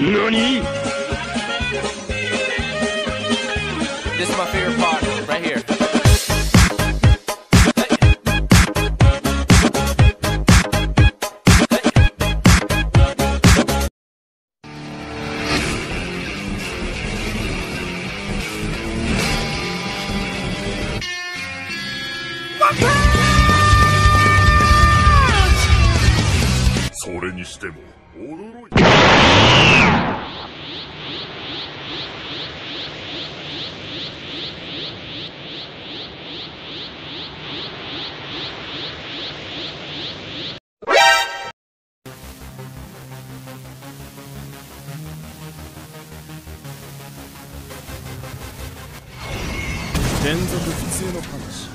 何 This is my favorite part right here. それにしても驚い連続普通の話。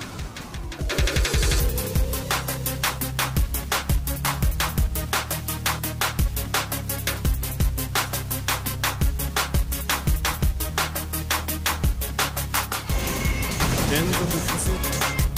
連続普通。